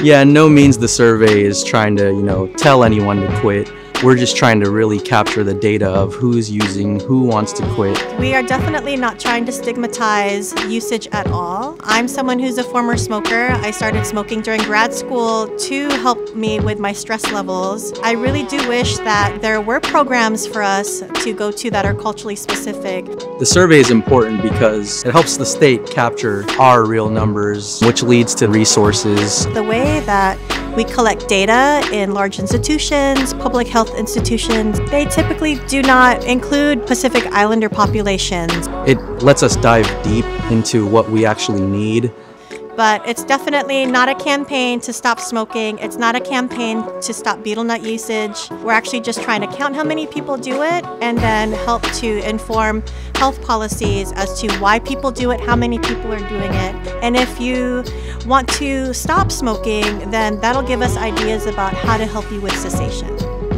Yeah, no means the survey is trying to, you know, tell anyone to quit. We're just trying to really capture the data of who's using, who wants to quit. We are definitely not trying to stigmatize usage at all. I'm someone who's a former smoker. I started smoking during grad school to help me with my stress levels. I really do wish that there were programs for us to go to that are culturally specific. The survey is important because it helps the state capture our real numbers, which leads to resources. The way that we collect data in large institutions, public health institutions. They typically do not include Pacific Islander populations. It lets us dive deep into what we actually need but it's definitely not a campaign to stop smoking. It's not a campaign to stop betel nut usage. We're actually just trying to count how many people do it and then help to inform health policies as to why people do it, how many people are doing it. And if you want to stop smoking, then that'll give us ideas about how to help you with cessation.